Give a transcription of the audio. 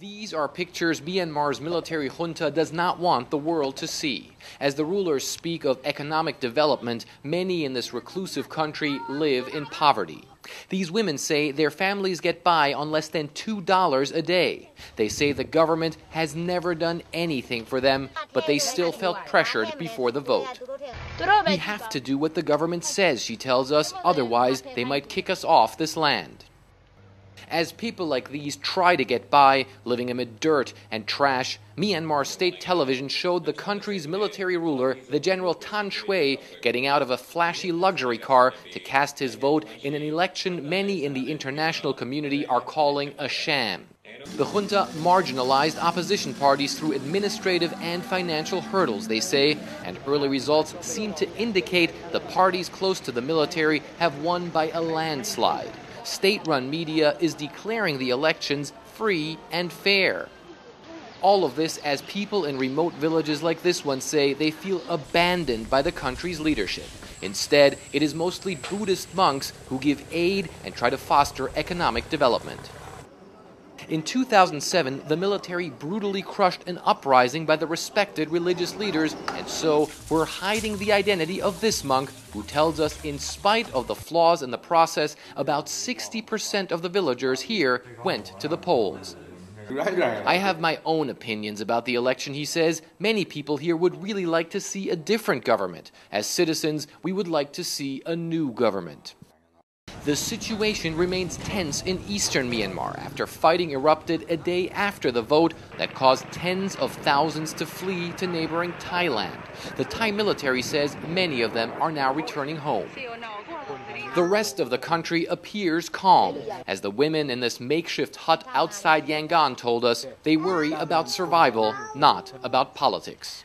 These are pictures Myanmar's military junta does not want the world to see. As the rulers speak of economic development, many in this reclusive country live in poverty. These women say their families get by on less than $2 a day. They say the government has never done anything for them, but they still felt pressured before the vote. We have to do what the government says, she tells us, otherwise, they might kick us off this land. As people like these try to get by, living amid dirt and trash, Myanmar state television showed the country's military ruler, the General Than Shwe, getting out of a flashy luxury car to cast his vote in an election many in the international community are calling a sham. The junta marginalized opposition parties through administrative and financial hurdles, they say, and early results seem to indicate the parties close to the military have won by a landslide state run media is declaring the elections free and fair. All of this as people in remote villages like this one say they feel abandoned by the country's leadership. Instead, it is mostly Buddhist monks who give aid and try to foster economic development. In 2007, the military brutally crushed an uprising by the respected religious leaders, and so we're hiding the identity of this monk who tells us, in spite of the flaws in the process, about 60% of the villagers here went to the polls. I have my own opinions about the election, he says. Many people here would really like to see a different government. As citizens, we would like to see a new government. The situation remains tense in eastern Myanmar after fighting erupted a day after the vote that caused tens of thousands to flee to neighboring Thailand. The Thai military says many of them are now returning home. The rest of the country appears calm, as the women in this makeshift hut outside Yangon told us they worry about survival, not about politics.